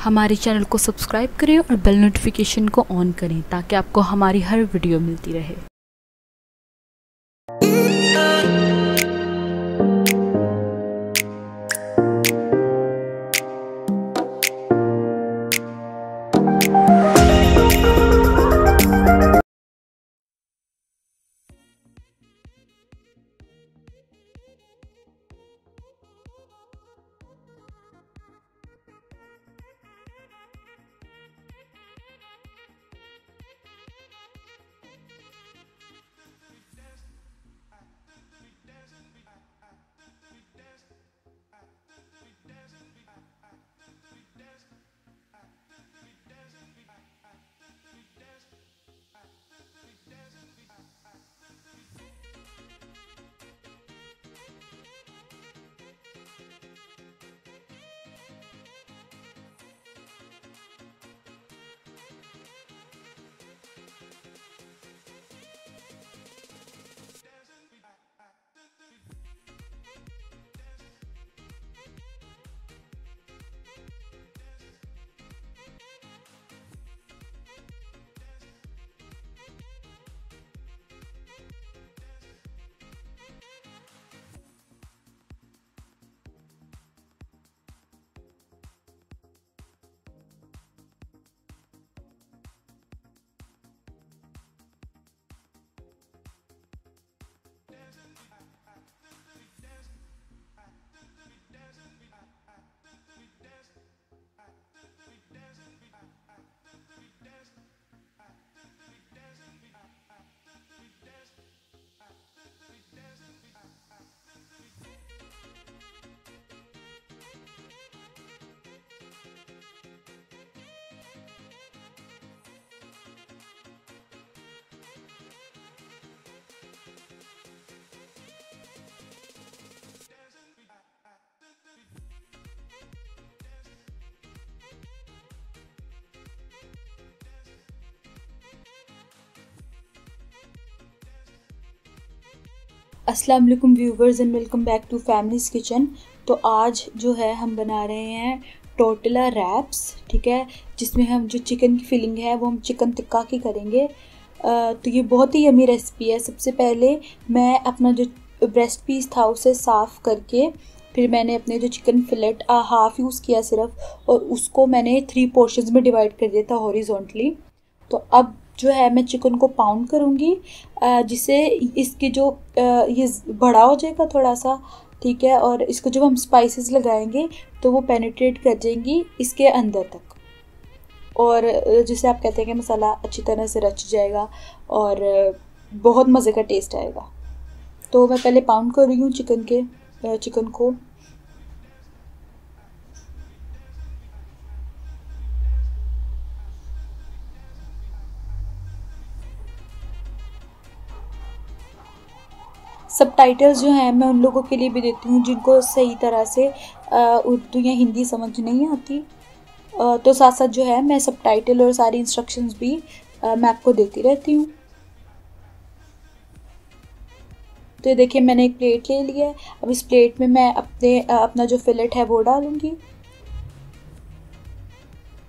हमारे चैनल को सब्सक्राइब करें और बेल नोटिफिकेशन को ऑन करें ताकि आपको हमारी हर वीडियो मिलती रहे। अस्सलाम वालेकुम viewers and welcome back to family's kitchen. तो आज जो है हम बना रहे हैं टोटला रैप्स ठीक है? जिसमें हम जो चिकन की फिलिंग है वो हम चिकन टिक्का की करेंगे। आ, तो ये बहुत ही यमी रेसिपी है। सबसे पहले मैं अपना जो ब्रेस्ट पीस था उसे साफ़ करके फिर मैंने अपने जो चिकन फिलेट हाफ़ यूज़ किया सिर्फ़ और उसको मैंने थ्री पोर्शंस में डिवाइड कर दिया था हॉरिजॉन्टली तो अब जो है, मैं चिकन को पाउंड करूँगी। जिससे इसकी जो ये बड़ा हो जाएगा थोड़ा सा ठीक है, और इसको जब हम स्पाइसेस लगाएँगे तो वो पेनिट्रेट कर जाएँगी इसके अंदर तक। और जिसे आप कहते हैं कि मसाला अच्छी तरह से रच जाएगा और बहुत मज़े का टेस्ट आएगा। तो मैं पहले पाउंड कर रही हूँ चिकन के चिकन को। सब टाइटल्स जो हैं, मैं उन लोगों के लिए भी देती हूँ, जिनको सही तरह से उर्दू या हिंदी समझ नहीं आती। तो साथ साथ जो है, मैं सब टाइटल और सारी इंस्ट्रक्शंस भी मैं आपको देती रहती हूँ। तो ये देखिए, मैंने एक प्लेट ले लिया है। अब इस प्लेट में मैं अपने अपना जो फिलेट है, वो डालूँगी।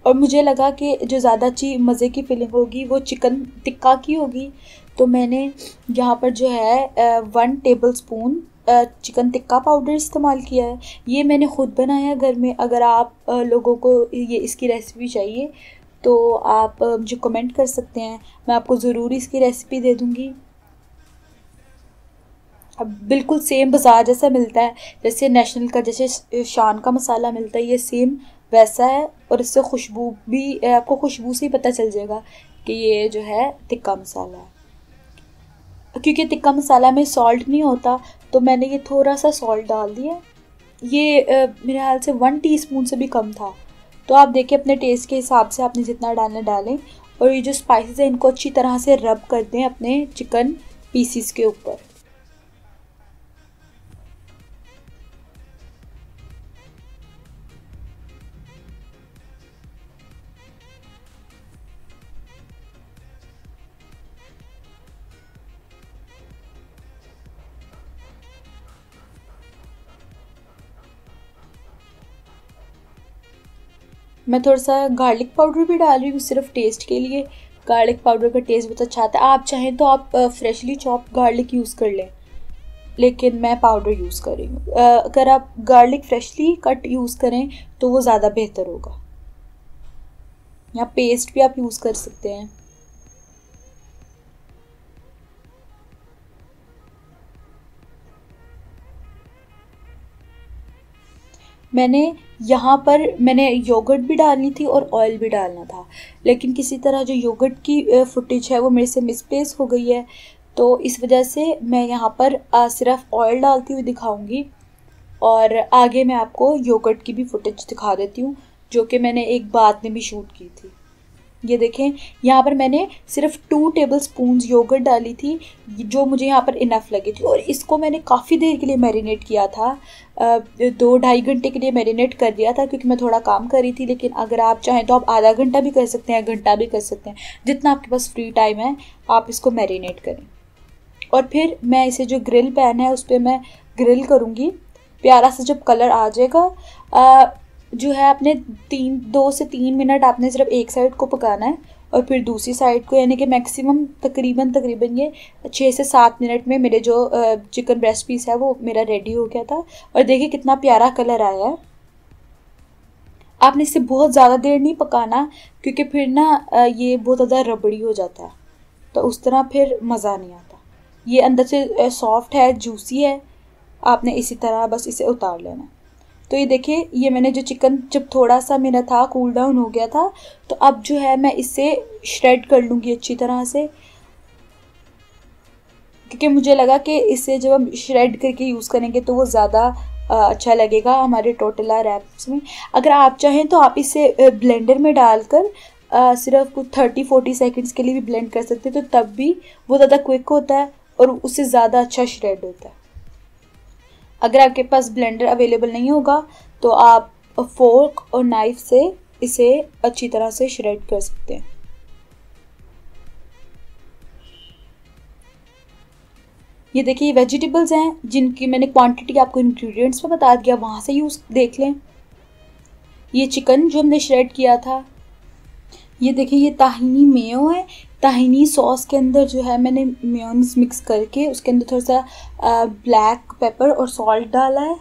और मुझे लगा कि जो ज़्यादा अच्छी मज़े की फीलिंग होगी, वो चिकन टिक्का की होगी। तो मैंने यहाँ पर जो है one tablespoon chicken tikka powder इस्तेमाल किया है। ये मैंने ख़ुद बनाया घर में। अगर आप लोगों को ये इसकी रेसिपी चाहिए तो आप मुझे कमेंट कर सकते हैं। मैं आपको ज़रूर इसकी रेसिपी दे दूँगी। अब बिल्कुल सेम बाज़ार जैसा मिलता है। जैसे नेशनल का, जैसे शान का मसाला मिलता है, ये सेम वैसा है और इससे खुशबू भी, आपको खुशबू से ही पता चल जाएगा कि ये जो है टिक्का मसाला है। क्योंकि टिक्का मसाला में सॉल्ट नहीं होता तो मैंने ये थोड़ा सा सॉल्ट डाल दिया। ये मेरे ख्याल से वन टीस्पून से भी कम था। तो आप देखिए, अपने टेस्ट के हिसाब से आपने जितना डालना डालें और ये जो स्पाइसेस हैं, इनको अच्छी तरह से रब कर दें अपने चिकन पीसीस के ऊपर। मैं थोड़ा सा गार्लिक पाउडर भी डाल रही हूँ सिर्फ़ टेस्ट के लिए। गार्लिक पाउडर का टेस्ट बहुत अच्छा आता है। आप चाहें तो आप फ्रेशली चॉप गार्लिक यूज़ कर लें। लेकिन मैं पाउडर यूज़ कर रही हूँ। अगर आप गार्लिक फ्रेशली कट यूज़ करें तो वो ज़्यादा बेहतर होगा। या पेस्ट भी आप यूज़ कर सकते हैं। मैंने यहाँ पर, मैंने योगर्ट भी डालनी थी और ऑयल भी डालना था। लेकिन किसी तरह जो योगर्ट की फुटेज है वो मेरे से मिसप्लेस हो गई है। तो इस वजह से मैं यहाँ पर सिर्फ़ ऑयल डालती हुई दिखाऊँगी और आगे मैं आपको योगर्ट की भी फुटेज दिखा देती हूँ, जो कि मैंने एक बाद में भी शूट की थी। ये देखें, यहाँ पर मैंने सिर्फ़ टू टेबल स्पून योगर्ट डाली थी, जो मुझे यहाँ पर इनफ लगी थी। और इसको मैंने काफ़ी देर के लिए मैरिनेट किया था। दो ढाई घंटे के लिए मैरिनेट कर दिया था, क्योंकि मैं थोड़ा काम कर रही थी, लेकिन अगर आप चाहें तो आप आधा घंटा भी कर सकते हैं, घंटा भी कर सकते हैं, जितना आपके पास फ्री टाइम है, आप इसको मैरिनेट करें। और फिर मैं इसे जो ग्रिल पैन है, उस पर मैं ग्रिल करूँगी। प्यारा सा जब कलर आ जाएगा जो है आपने तीन, दो से तीन मिनट आपने सिर्फ़ एक साइड को पकाना है और फिर दूसरी साइड को यानी कि मैक्सिमम तकरीबन तकरीबन ये छः से सात मिनट में मेरे जो चिकन ब्रेस्ट पीस है वो मेरा रेडी हो गया था। और देखिए कितना प्यारा कलर आया है। आपने इसे बहुत ज़्यादा देर नहीं पकाना क्योंकि फिर ना ये बहुत ज़्यादा रबड़ी हो जाता है। तो उस तरह फिर मज़ा नहीं आता। ये अंदर से सॉफ्ट है जूसी है। आपने इसी तरह बस इसे उतार लेना तो ये देखिए, ये मैंने जो चिकन जब थोड़ा सा मेरा था कूल डाउन हो गया था तो अब जो है मैं इसे श्रेड कर लूँगी अच्छी तरह से। क्योंकि मुझे लगा कि इसे जब हम श्रेड करके यूज़ करेंगे तो वो ज़्यादा अच्छा लगेगा हमारे टोटला रैप्स में। अगर आप चाहें तो आप इसे ब्लेंडर में डालकर सिर्फ़ कुछ थर्टी फोर्टी सेकेंड्स के लिए भी ब्लेंड कर सकते हैं तो तब भी वो ज़्यादा क्विक होता है और उससे ज़्यादा अच्छा श्रेड होता है। अगर आपके पास ब्लेंडर अवेलेबल नहीं होगा तो आप फोर्क और नाइफ से इसे अच्छी तरह से श्रेड कर सकते हैं। ये देखिए वेजिटेबल्स हैं, जिनकी मैंने क्वांटिटी आपको इंग्रेडिएंट्स में बता दिया, वहाँ से यूज़ देख लें। ये चिकन जो हमने श्रेड किया था ये देखिए, ये ताहिनी मेयो है। ताहिनी सॉस के अंदर जो है, मैंने मेयोनीज मिक्स करके उसके अंदर थोड़ा सा ब्लैक पेपर और सॉल्ट डाला है।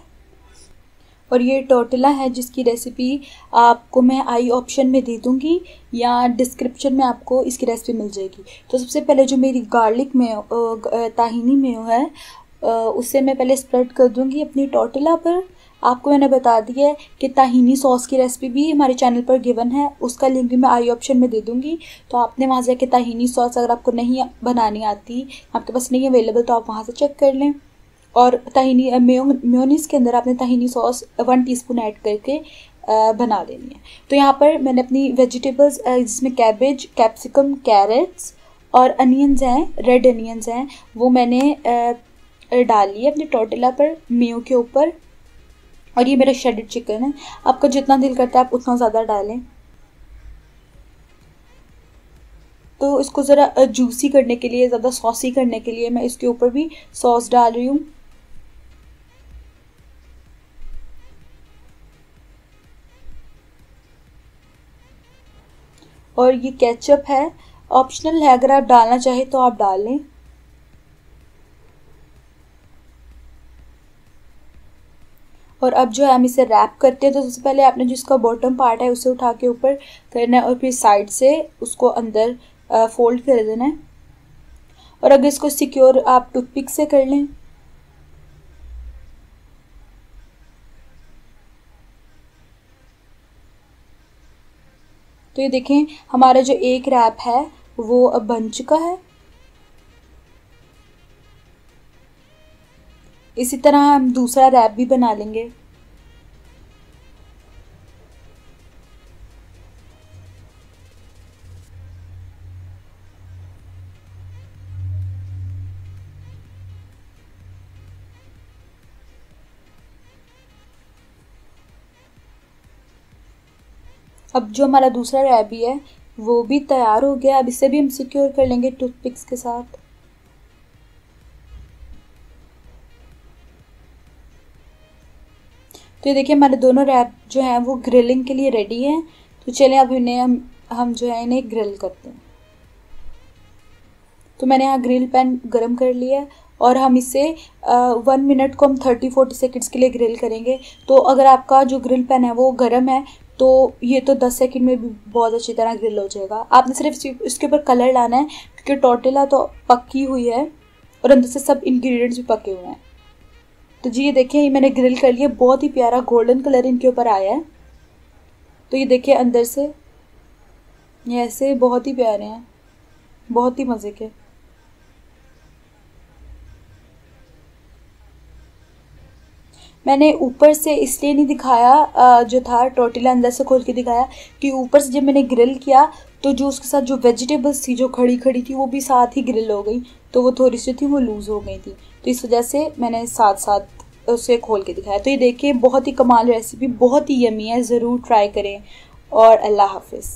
और ये टोटला है, जिसकी रेसिपी आपको मैं आई ऑप्शन में दे दूँगी, या डिस्क्रिप्शन में आपको इसकी रेसिपी मिल जाएगी। तो सबसे पहले जो मेरी गार्लिक में ताहिनी में है उससे मैं पहले स्प्रेड कर दूँगी अपनी टोटला पर। आपको मैंने बता दिया है कि ताहिनी सॉस की रेसिपी भी हमारे चैनल पर गिवन है, उसका लिंक भी मैं आई ऑप्शन में दे दूँगी। तो आपने वहाँ से ताहिनी सॉस अगर आपको नहीं बनानी आती, आपके पास नहीं अवेलेबल तो आप वहाँ से चेक कर लें। और ताहिनी म्योनीस के अंदर आपने tahini sauce one teaspoon add करके बना लेनी है। तो यहाँ पर मैंने अपनी वेजिटेबल्स जिसमें कैबेज कैप्सिकम कैरेट्स और अनियंस हैं रेड अनियंस हैं, वो मैंने डाल लिए अपने टोटेला पर, मेयो के ऊपर। और ये मेरा शेडेड चिकन है। आपका जितना दिल करता है, आप उतना ज़्यादा डालें। तो इसको ज़रा जूसी करने के लिए, ज़्यादा सॉसी करने के लिए मैं इसके ऊपर भी सॉस डाल रही हूँ। और ये केचप है। ऑप्शनल है, अगर आप डालना चाहें तो आप डाल। और अब जो है हम इसे रैप करते हैं तो सबसे पहले आपने जिसका बॉटम पार्ट है, उसे उठा के ऊपर करना है और फिर साइड से उसको अंदर फोल्ड कर देना है। और अगर इसको सिक्योर आप टूथपिक से कर लें। तो ये देखें, हमारा जो एक रैप है, वो अब बन चुका है। इसी तरह हम दूसरा रैप भी बना लेंगे। अब जो हमारा दूसरा रैबी है, वो भी तैयार हो गया। अब इसे भी हम सिक्योर कर लेंगे टूथपिक्स के साथ। तो ये देखिए, हमारे दोनों रैप जो हैं, वो ग्रिलिंग के लिए रेडी हैं। तो चलें अब इन्हें हम हम जो है, इन्हें ग्रिल करते हैं। तो मैंने यहाँ ग्रिल पैन गरम कर लिया है और हम इसे वन मिनट को हम थर्टी फोर्टी सेकेंड्स के लिए ग्रिल करेंगे। तो अगर आपका जो ग्रिल पैन है, वो गर्म है तो ये तो दस सेकेंड में भी बहुत अच्छी तरह ग्रिल हो जाएगा। आपने सिर्फ़ इसके ऊपर कलर लाना है, क्योंकि टोटेला तो पक्की हुई है और अंदर से सब इन्ग्रीडियंट्स भी पके हुए हैं। तो जी, ये देखिए, ये मैंने ग्रिल कर लिया। बहुत ही प्यारा गोल्डन कलर इनके ऊपर आया है। तो ये देखिए, अंदर से। ये ऐसे बहुत ही प्यारे हैं। बहुत ही मज़े के। मैंने ऊपर से इसलिए नहीं दिखाया जो था, टोटिला अंदर से खोल के दिखाया कि ऊपर से जब मैंने ग्रिल किया तो जो उसके साथ जो वेजिटेबल्स थी, जो खड़ी खड़ी थी, वो भी साथ ही ग्रिल हो गई। तो वो थोड़ी सी थी, वो लूज़ हो गई थी। तो इस वजह से मैंने साथ साथ उसे खोल के दिखाया। तो ये देखिए, बहुत ही कमाल रेसिपी बहुत ही यमी है, ज़रूर ट्राई करें। और अल्लाह हाफिज़।